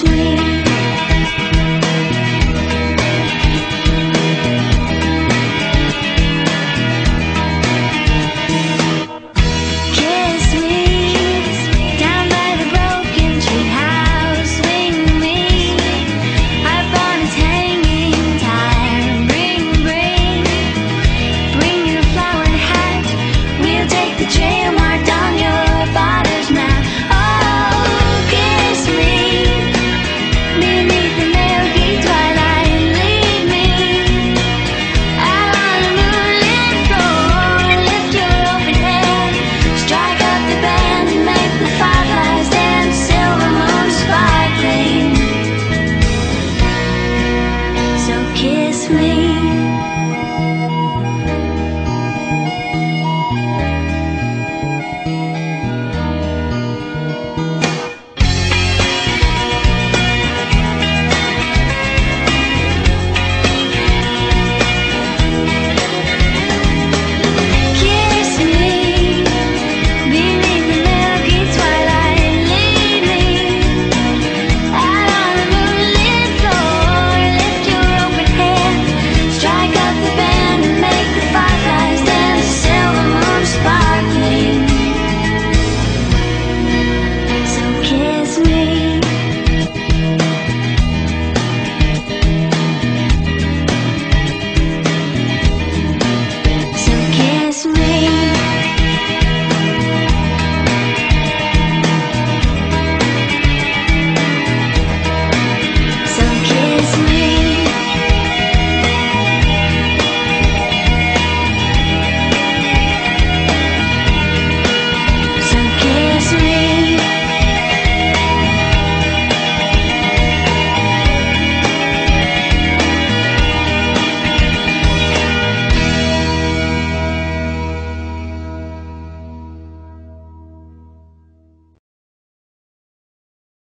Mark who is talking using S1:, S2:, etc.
S1: sweet. sleep.